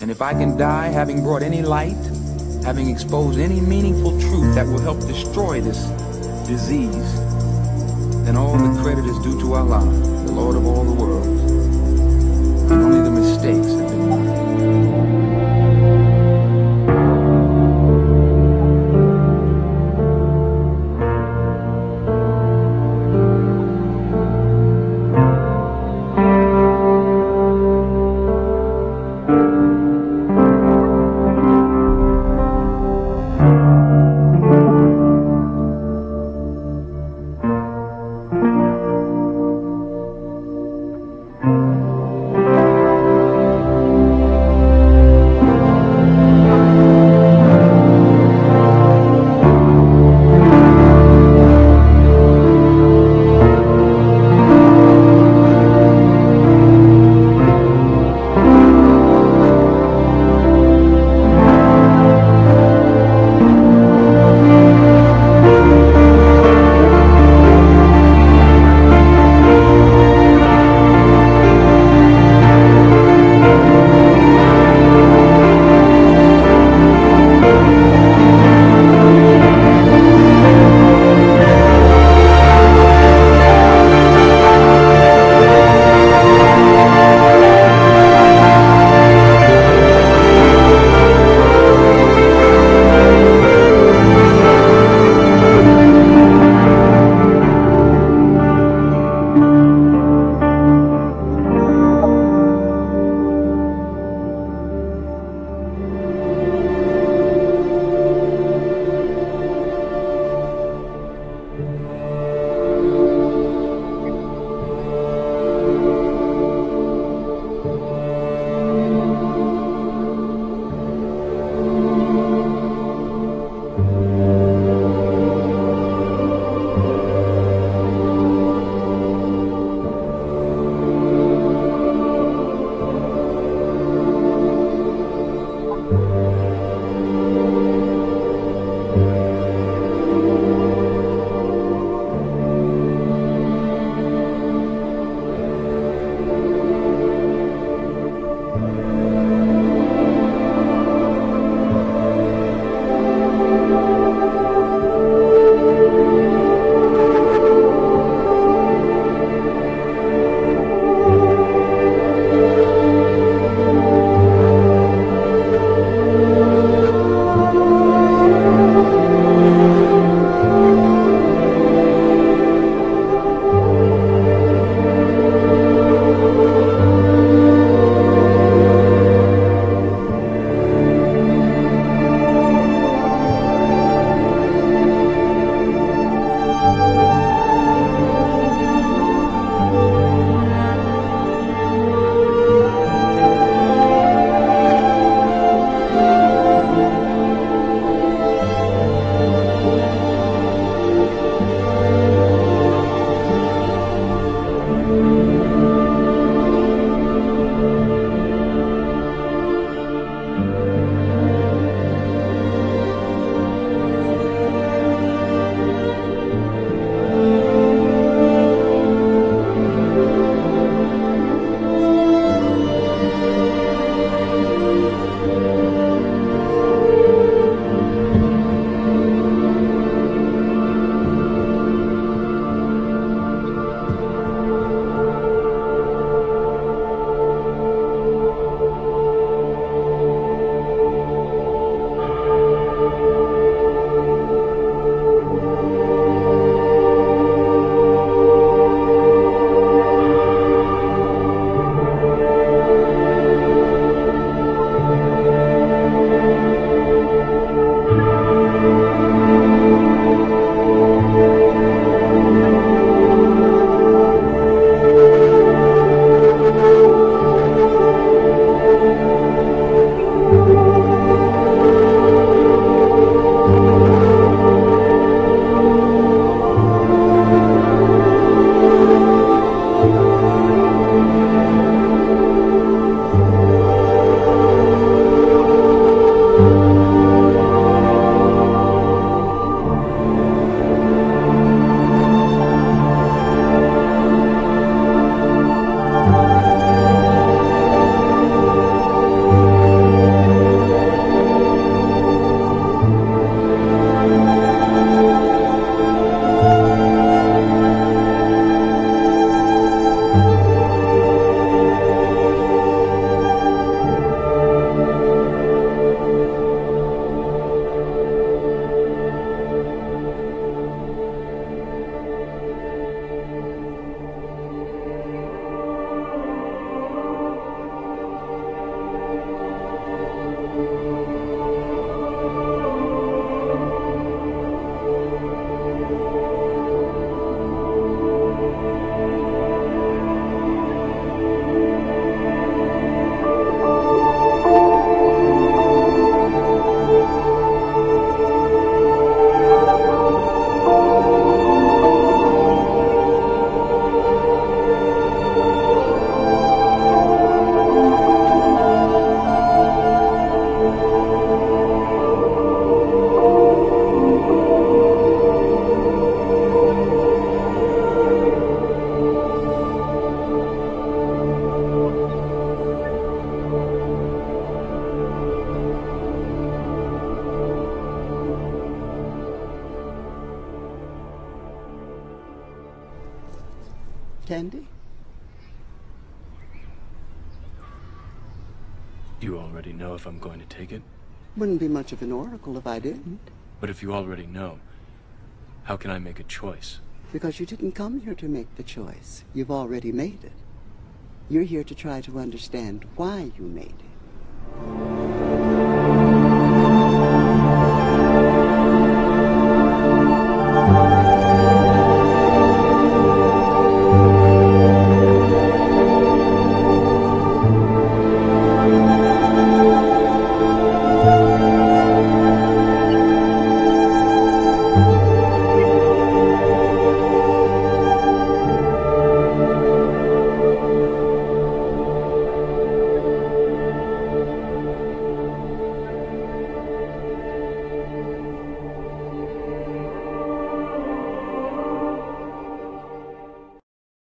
And if I can die having brought any light, having exposed any meaningful truth that will help destroy this disease, then all the credit is due to Allah, the Lord of all the worlds. And only the mistakes Candy, You already know if I'm going to take it? Wouldn't be much of an oracle if I didn't. But if you already know, how can I make a choice? Because you didn't come here to make the choice. You've already made it. You're here to try to understand why you made it.